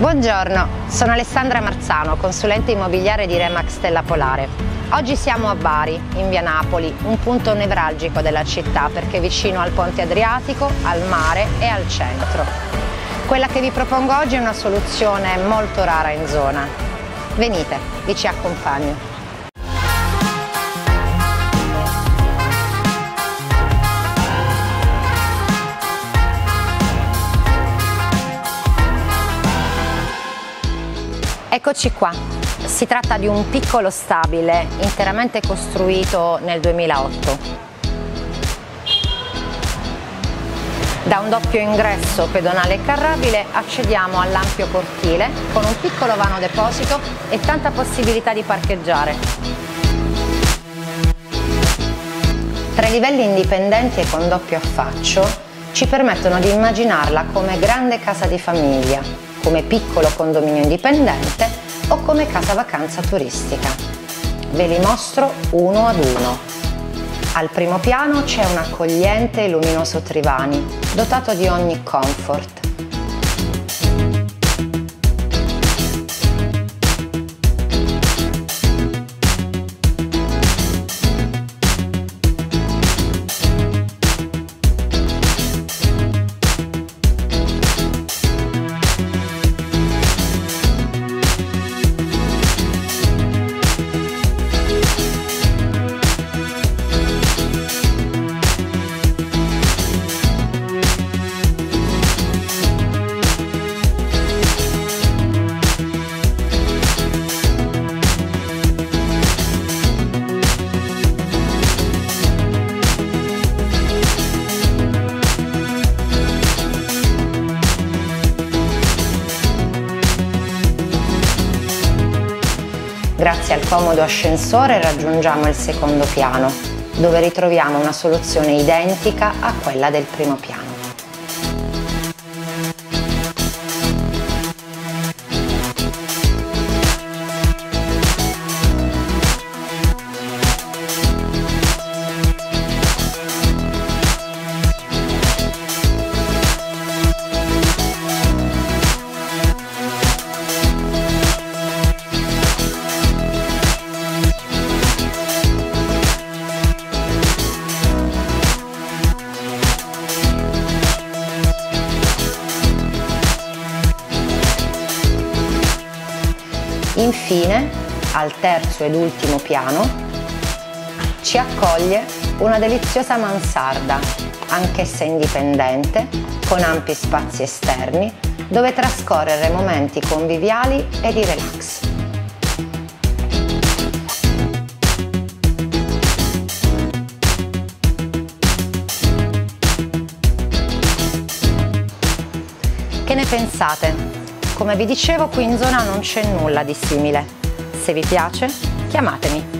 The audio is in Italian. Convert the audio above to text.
Buongiorno, sono Alessandra Marzano, consulente immobiliare di Remax Stella Polare. Oggi siamo a Bari, in via Napoli, un punto nevralgico della città perché è vicino al ponte Adriatico, al mare e al centro. Quella che vi propongo oggi è una soluzione molto rara in zona. Venite, vi ci accompagno. Eccoci qua, si tratta di un piccolo stabile interamente costruito nel 2008. Da un doppio ingresso pedonale e carrabile accediamo all'ampio cortile con un piccolo vano deposito e tanta possibilità di parcheggiare. Tre livelli indipendenti e con doppio affaccio ci permettono di immaginarla come grande casa di famiglia, come piccolo condominio indipendente o come casa vacanza turistica. Ve li mostro uno ad uno. Al primo piano c'è un accogliente e luminoso Trivani, dotato di ogni comfort Grazie al comodo ascensore raggiungiamo il secondo piano, dove ritroviamo una soluzione identica a quella del primo piano. Infine, al terzo ed ultimo piano, ci accoglie una deliziosa mansarda, anch'essa indipendente, con ampi spazi esterni, dove trascorrere momenti conviviali e di relax. Che ne pensate? Come vi dicevo qui in zona non c'è nulla di simile. Se vi piace, chiamatemi.